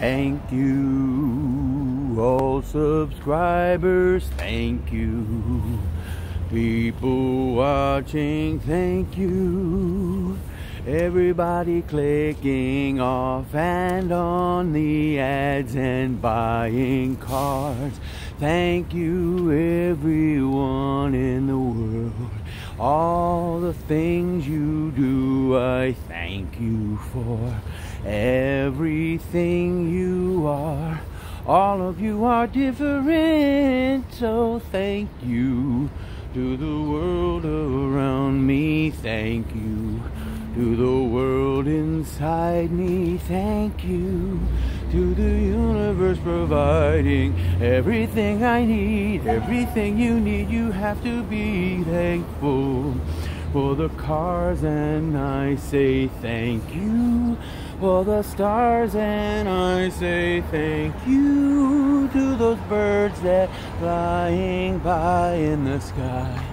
Thank you, all subscribers. Thank you, people watching. Thank you, everybody clicking off and on the ads and buying cars. Thank you, everyone in the world. All the things you do, I thank you for everything you are. All of you are different, so thank you to the world around me. Thank you to the world inside me. Thank you to the universe providing everything I need, everything you need. You have to be thankful for the cars, and I say thank you for the stars, and I say thank you to those birds that flying by in the sky.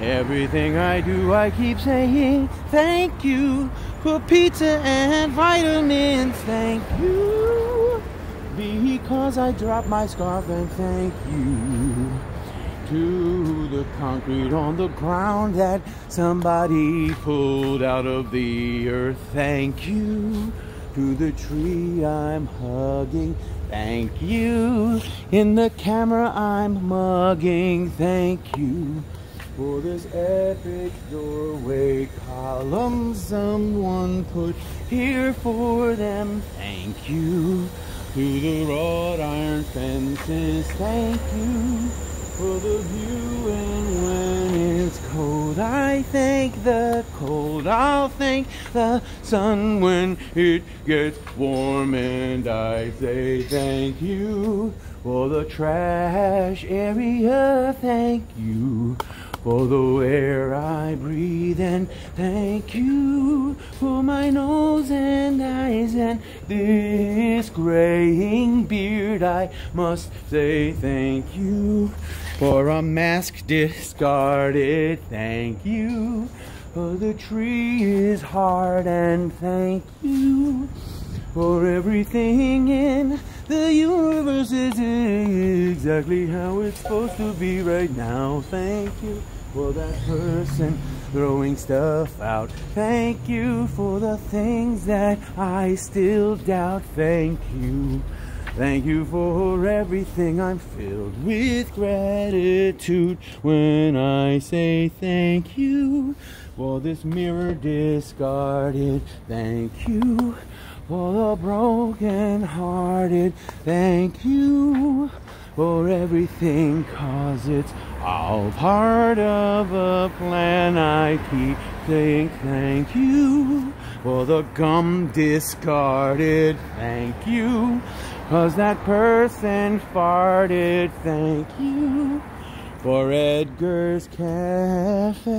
Everything I do, I keep saying thank you for pizza and vitamins. Thank you because I dropped my scarf and thank you to the concrete on the ground that somebody pulled out of the earth. Thank you to the tree I'm hugging. Thank you. In the camera I'm mugging. Thank you for this epic doorway column someone put here for them. Thank you to the wrought iron fences. Thank you for the view and when it's cold I thank the cold I'll thank the sun when it gets warm and I say thank you for the trash area thank you for the air I breathe and thank you for my nose and eyes and this graying beard. I must say thank you for a mask discarded. Thank you for the tree is hard and thank you for everything in the universe is exactly how it's supposed to be right now. Thank you for that person throwing stuff out. Thank you for the things that I still doubt. Thank you. Thank you for everything. I'm filled with gratitude when I say thank you for this mirror discarded. Thank you for the broken hearted. Thank you for everything, cause it's all part of a plan. I keep saying thank you for the gum discarded. Thank you, cause that person farted. Thank you for Edgar's Cafe.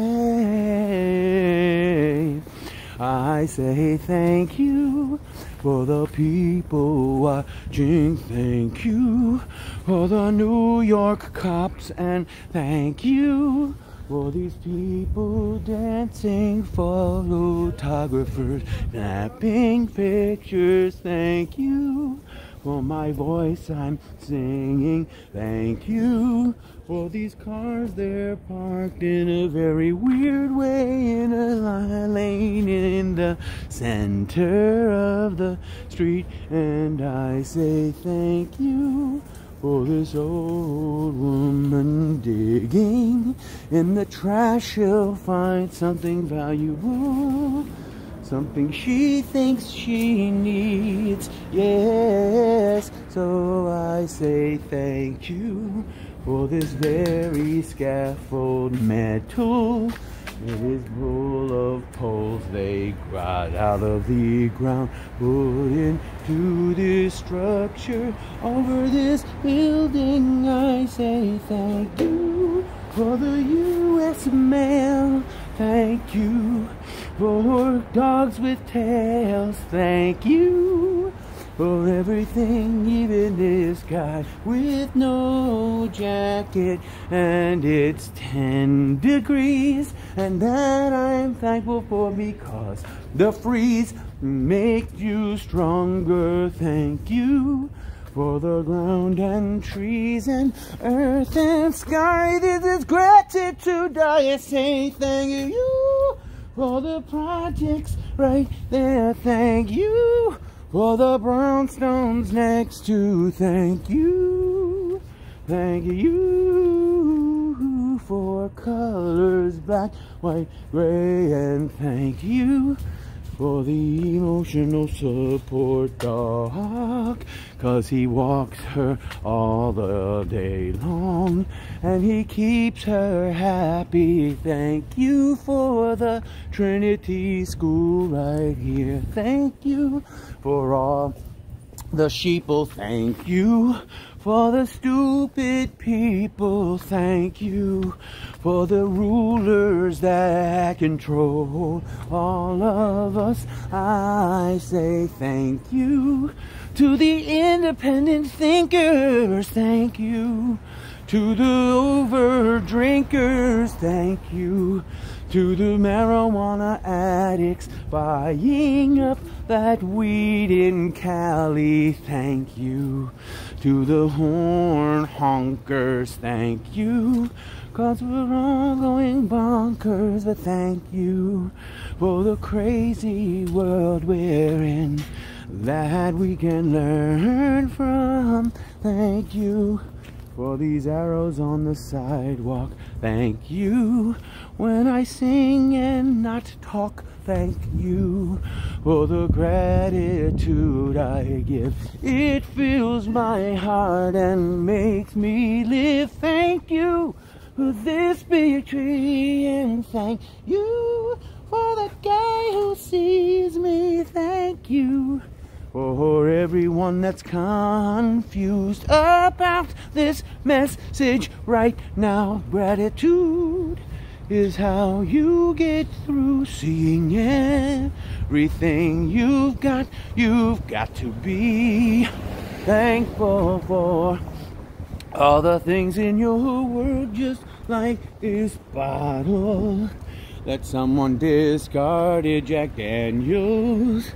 I say thank you for the people watching. Thank you for the New York cops and thank you for these people dancing, photographers snapping pictures. Thank you for my voice I'm singing. Thank you for these cars, they're parked in a very weird way in a lane in the center of the street. And I say thank you for this old woman digging in the trash. She'll find something valuable. Something she thinks she needs, yes. So I say thank you for this very scaffold metal. It is full of poles they got out of the ground, put into this structure over this building. I say thank you for the U.S. mail. Thank you for dogs with tails. Thank you for everything, even this guy with no jacket. And it's 10 degrees, and that I'm thankful for because the freeze makes you stronger. Thank you for the ground and trees and earth and sky. This is gratitude. I say thank you for the projects right there. Thank you for the brownstones next to thank you, thank you for colors black, white, gray, and thank you for the emotional support dog. Cause he walks her all the day long and he keeps her happy. Thank you for the Trinity School right here. Thank you for all the sheeple. Thank you for the stupid people, thank you. For the rulers that control all of us, I say thank you. To the independent thinkers, thank you. To the over drinkers, thank you. To the marijuana addicts buying up that weed in Cali, thank you. To the horn honkers, thank you. Cause we're all going bonkers, but thank you for the crazy world we're in that we can learn from. Thank you for these arrows on the sidewalk. Thank you when I sing and not talk. Thank you for the gratitude I give. It fills my heart and makes me live. Thank you for this tree and thank you for the guy who sees me. Thank you for everyone that's confused about this message right now. Gratitude is how you get through seeing everything you've got. You've got to be thankful for all the things in your world, just like this bottle that someone discarded Jack Daniels.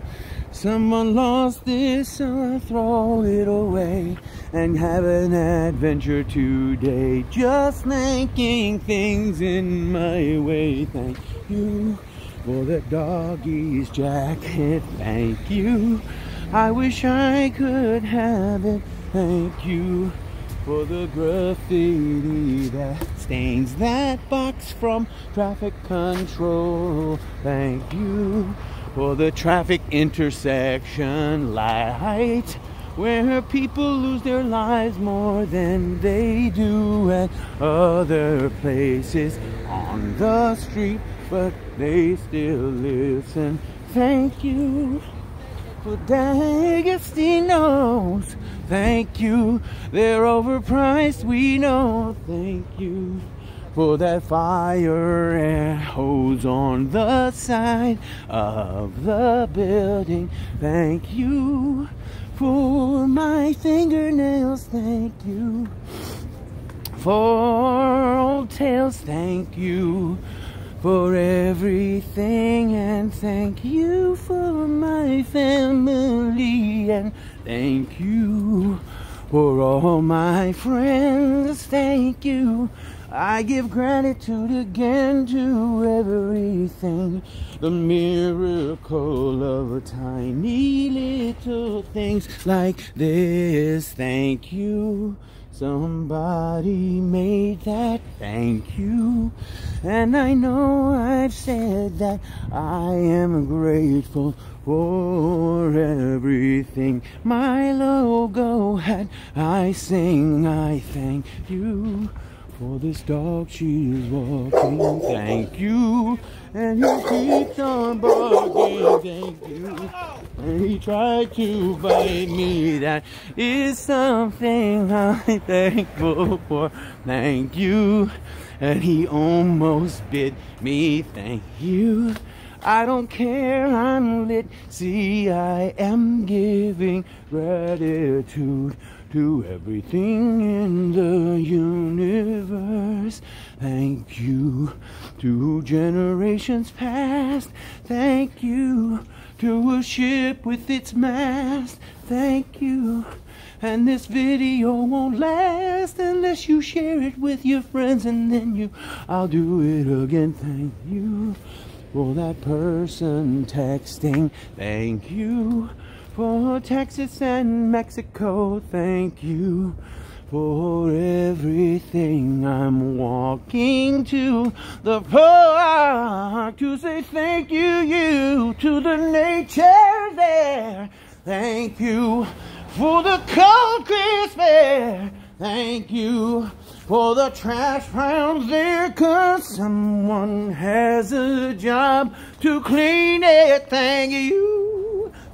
Someone lost this, I throw it away and have an adventure today. Just making things in my way. Thank you for the doggy's jacket. Thank you. I wish I could have it. Thank you for the graffiti that stains that box from traffic control. Thank you for the traffic intersection light where people lose their lives more than they do at other places on the street, but they still listen. Thank you for D'Agostino's. Thank you. They're overpriced, we know. Thank you for that fire and hose on the side of the building. Thank you for my fingernails. Thank you for old tales. Thank you for everything and thank you for my family and thank you for all my friends. Thank you I give gratitude again to everything. The miracle of a tiny little things like this. Thank you. Somebody made that. Thank you. And I know I've said that I am grateful for everything. My logo had. I sing. I thank you. For this dog she is walking, thank you. And he keeps on barking, thank you. And he tried to bite me, that is something I'm thankful for, thank you. And he almost bit me, thank you. I don't care, I'm lit. See, I am giving gratitude to everything in the universe. Thank you to generations past. Thank you to a ship with its mast. Thank you. And this video won't last unless you share it with your friends and then you, I'll do it again. Thank you for that person texting. Thank you for Texas and Mexico. Thank you for everything. I'm walking to the park to say thank you, you to the nature there. Thank you for the cold crisp air. Thank you for the trash rounds there, cause someone has a job to clean it. Thank you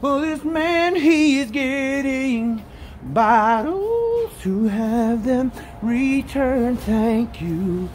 for this man he is getting bottles to have them returned. Thank you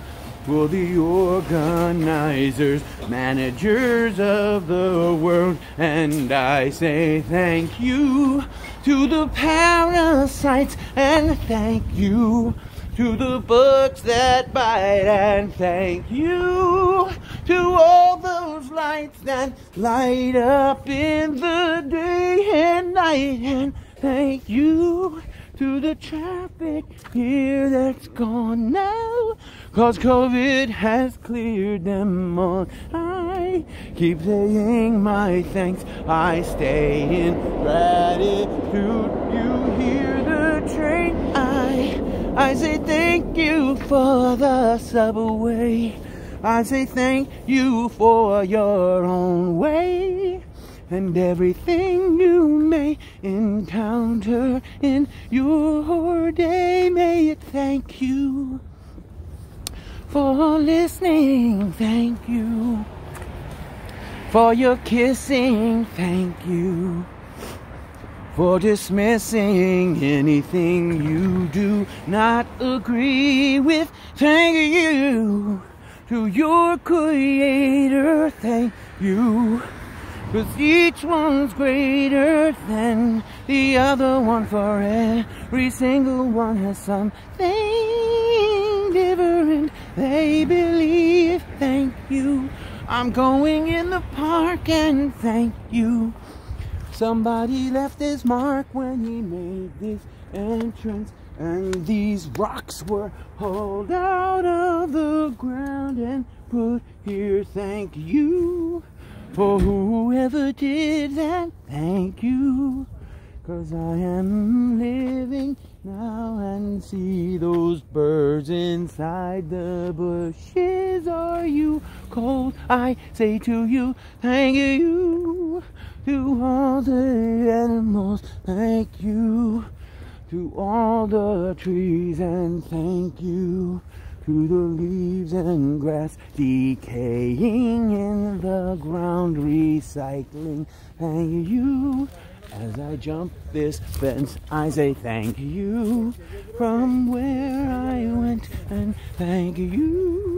for the organizers, managers of the world. And I say thank you to the parasites and thank you to the bugs that bite and thank you to all those lights that light up in the day and night. And thank you to the traffic here that's gone now cause COVID has cleared them all. I keep saying my thanks. I stay in gratitude. You hear I say thank you for the subway. I say thank you for your own way and everything you may encounter in your day. May it thank you for listening. Thank you for your kissing. Thank you for dismissing anything you do not agree with. Thank you to your creator. Thank you. Cause each one's greater than the other one for every single one has something different. They believe, thank you. I'm going in the park and thank you. Somebody left his mark when he made this entrance. And these rocks were hauled out of the ground and put here. Thank you for whoever did that. Thank you. Cause I am living now and see those birds inside the bushes. Are you cold? I say to you, thank you to all the animals, thank you. To all the trees and thank you. To the leaves and grass decaying in the ground, recycling, thank you. As I jump this fence, I say thank you from where I went, and thank you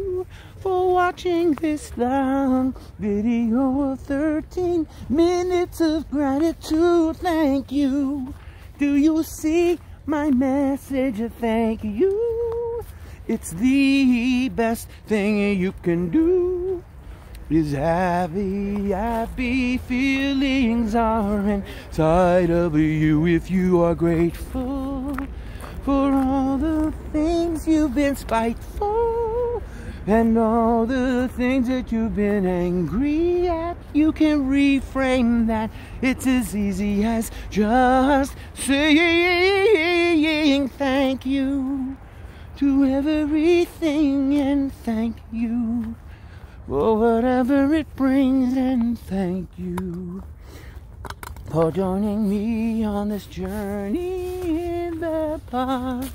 for watching this long video of 13 minutes of gratitude. Thank you. Do you see my message of thank you? It's the best thing you can do. Is happy, happy feelings are inside of you if you are grateful for all the things you've been spiteful and all the things that you've been angry at, you can reframe that. It's as easy as just saying thank you to everything and thank you for whatever it brings and thank you for joining me on this journey in the park.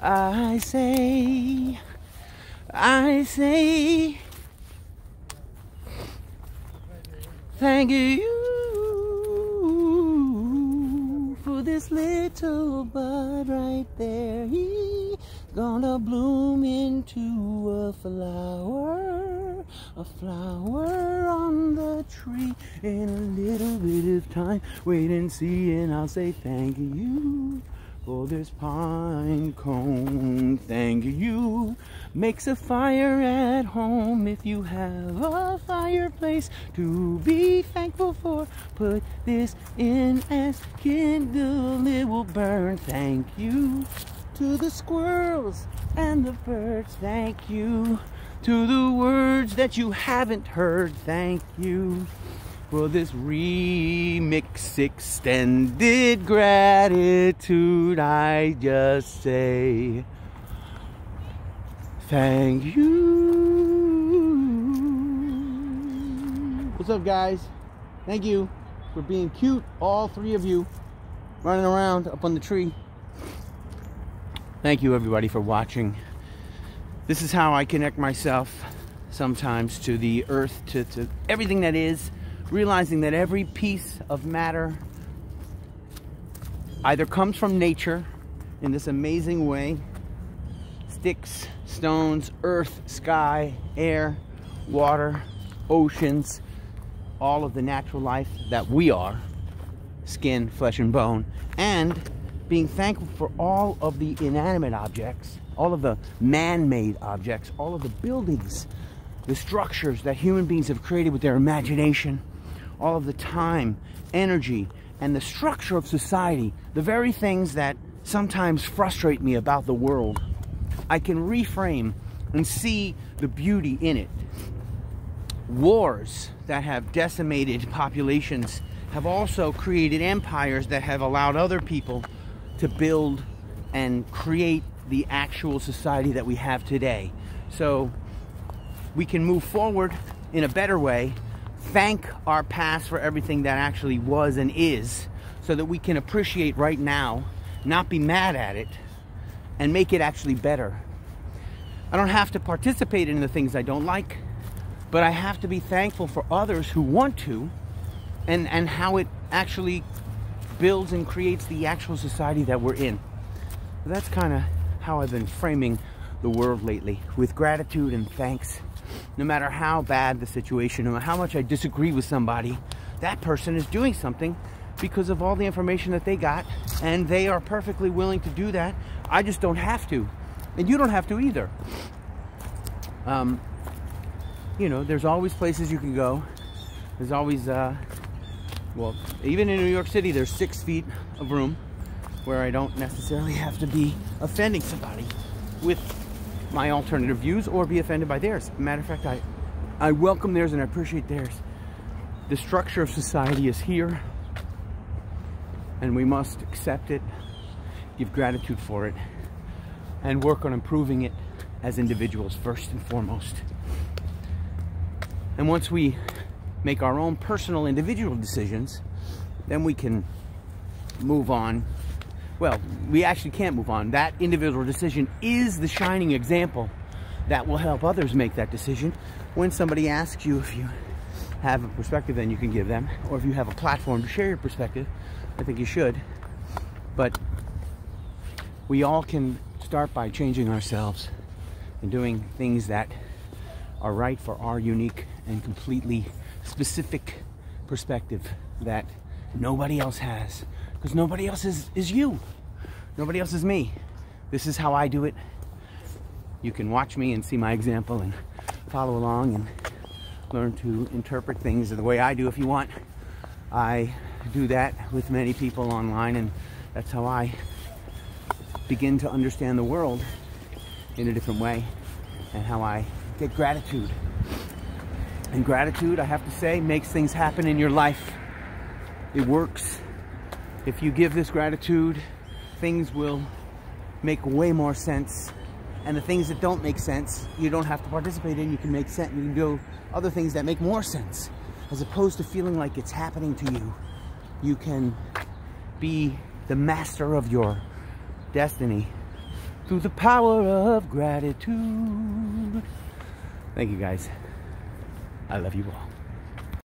I say. I say thank you for this little bud right there. He's gonna bloom into a flower. a flower on the tree in a little bit of time. Wait and see, and I'll say thank you for this pine cone. Thank you. Makes a fire at home if you have a fireplace to be thankful for. Put this in as kindle, it will burn. Thank you to the squirrels and the birds. Thank you to the words that you haven't heard. Thank you for this remix extended gratitude. I just say thank you. What's up, guys? Thank you for being cute, all three of you running around up on the tree. Thank you, everybody, for watching. This is how I connect myself sometimes to the earth, to, to everything that is realizing that every piece of matter either comes from nature in this amazing way sticks, stones, earth, sky, air, water, oceans, all of the natural life that we are skin, flesh, and bone, and being thankful for all of the inanimate objects, all of the man made objects, all of the buildings, the structures that human beings have created with their imagination all of the time, energy, and the structure of society, the very things that sometimes frustrate me about the world, I can reframe and see the beauty in it. Wars that have decimated populations have also created empires that have allowed other people to build and create the actual society that we have today. So we can move forward in a better way thank our past for everything that actually was and is so that we can appreciate right now, not be mad at it, and make it actually better. I don't have to participate in the things I don't like, but I have to be thankful for others who want to and, and how it actually builds and creates the actual society that we're in. that's kind of how I've been framing the world lately with gratitude and thanks no matter how bad the situation, no matter how much I disagree with somebody, that person is doing something because of all the information that they got, and they are perfectly willing to do that. I just don't have to, and you don't have to either. Um, you know, there's always places you can go. There's always, uh, well, even in New York City, there's six feet of room where I don't necessarily have to be offending somebody with my alternative views or be offended by theirs. Matter of fact, I, I welcome theirs and I appreciate theirs. The structure of society is here and we must accept it, give gratitude for it, and work on improving it as individuals first and foremost. And once we make our own personal individual decisions, then we can move on well, we actually can't move on. That individual decision is the shining example that will help others make that decision. When somebody asks you if you have a perspective, then you can give them, or if you have a platform to share your perspective, I think you should. But we all can start by changing ourselves and doing things that are right for our unique and completely specific perspective that nobody else has because nobody else is, is you. Nobody else is me. This is how I do it. You can watch me and see my example and follow along and learn to interpret things the way I do if you want. I do that with many people online and that's how I begin to understand the world in a different way and how I get gratitude. And gratitude, I have to say, makes things happen in your life. It works if you give this gratitude, things will make way more sense. And the things that don't make sense, you don't have to participate in. You can make sense. You can do other things that make more sense. As opposed to feeling like it's happening to you, you can be the master of your destiny through the power of gratitude. Thank you guys. I love you all.